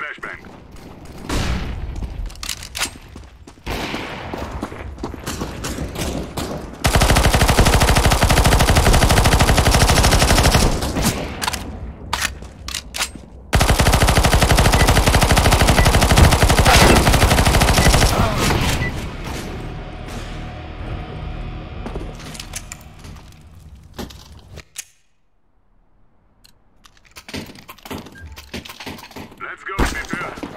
Flashbang. Let's go, prepare.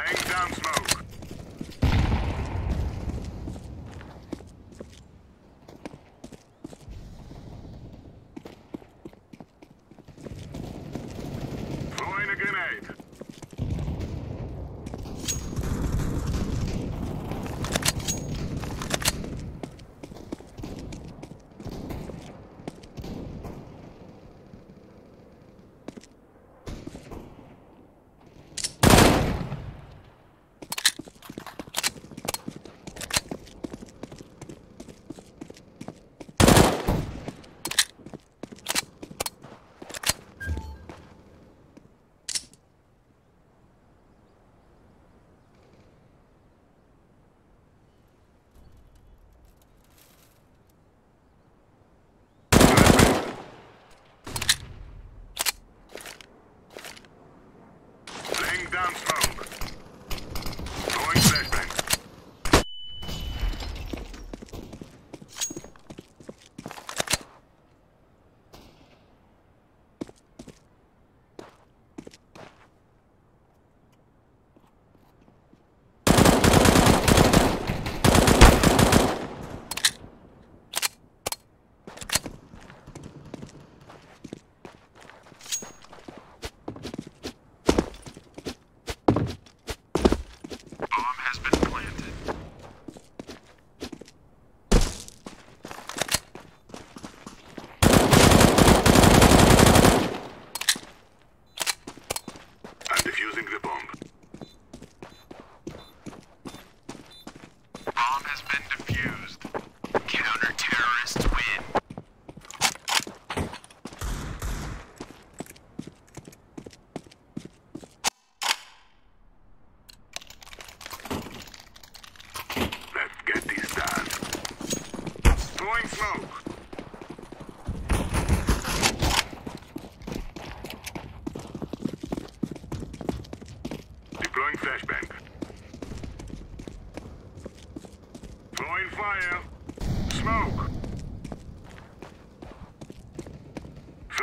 Laying down smoke.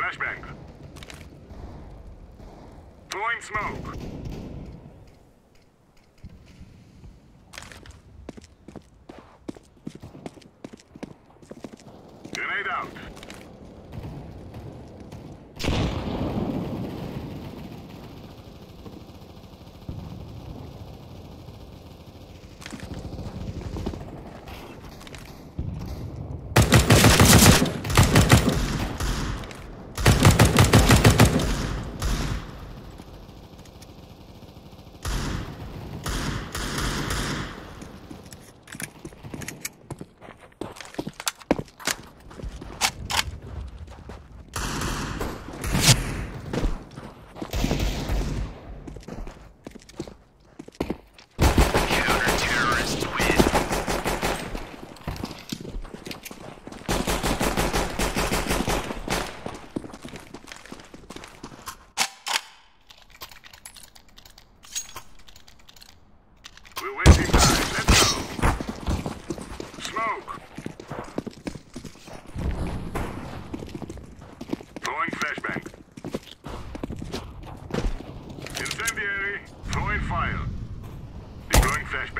Flashbang. Throwing smoke.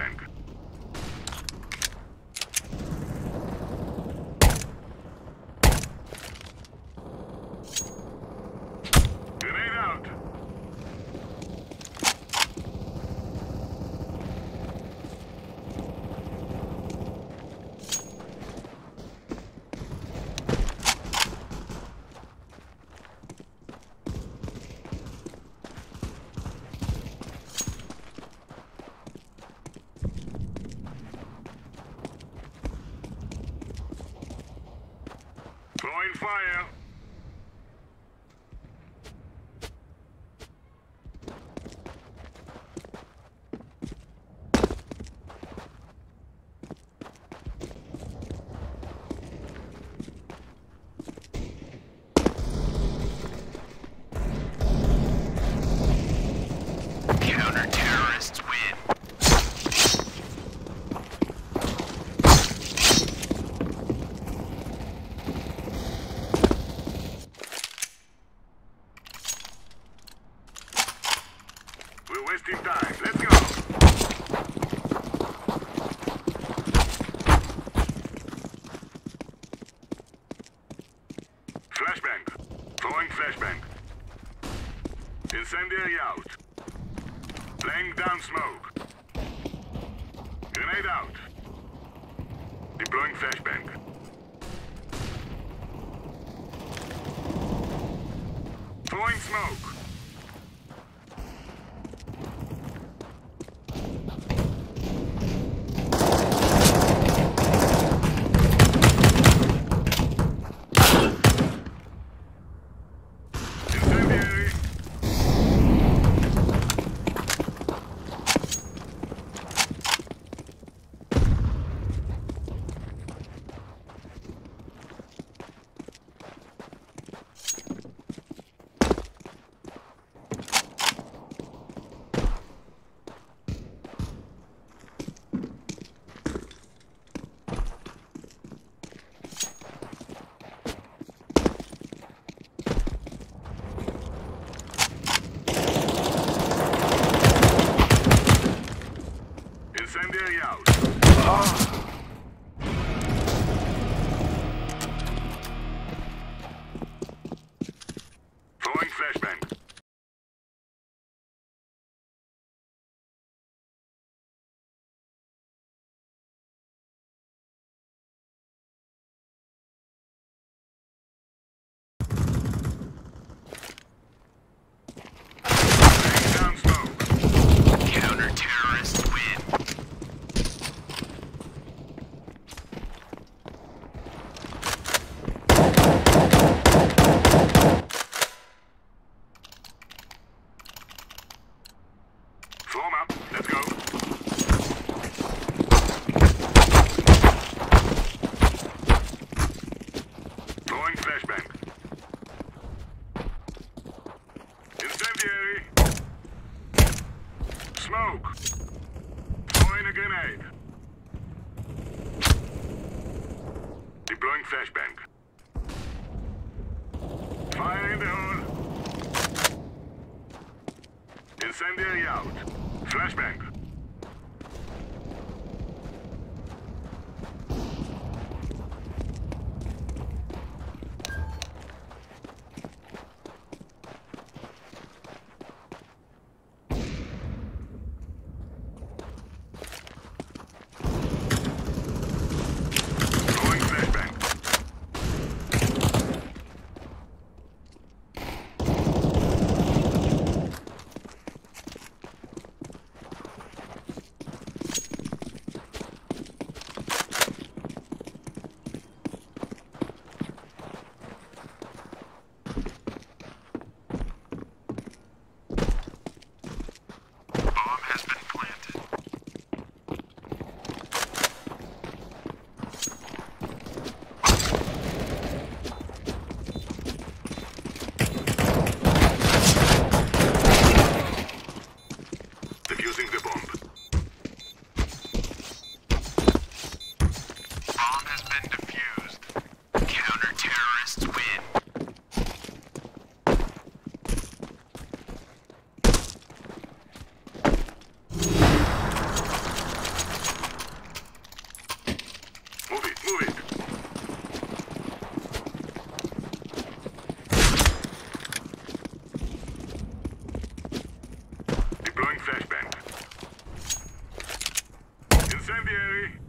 tank. fire. Counter-terrorists win. Incendiary out. Laying down smoke. Grenade out. Deploying flashbang. Throwing smoke. Incendiary.